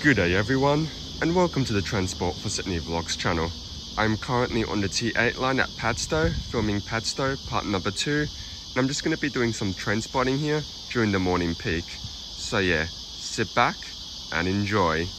Good day everyone and welcome to the Transport for Sydney Vlogs channel. I'm currently on the T8 line at Padstow, filming Padstow part number 2 and I'm just going to be doing some train spotting here during the morning peak. So yeah, sit back and enjoy.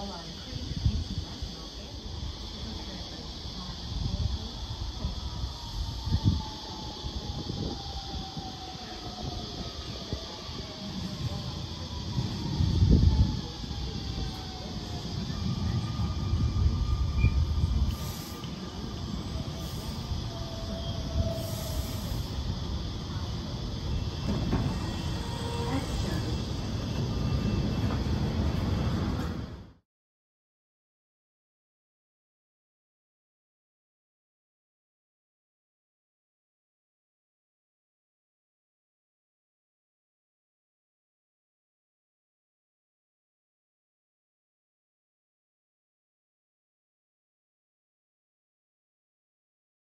all on.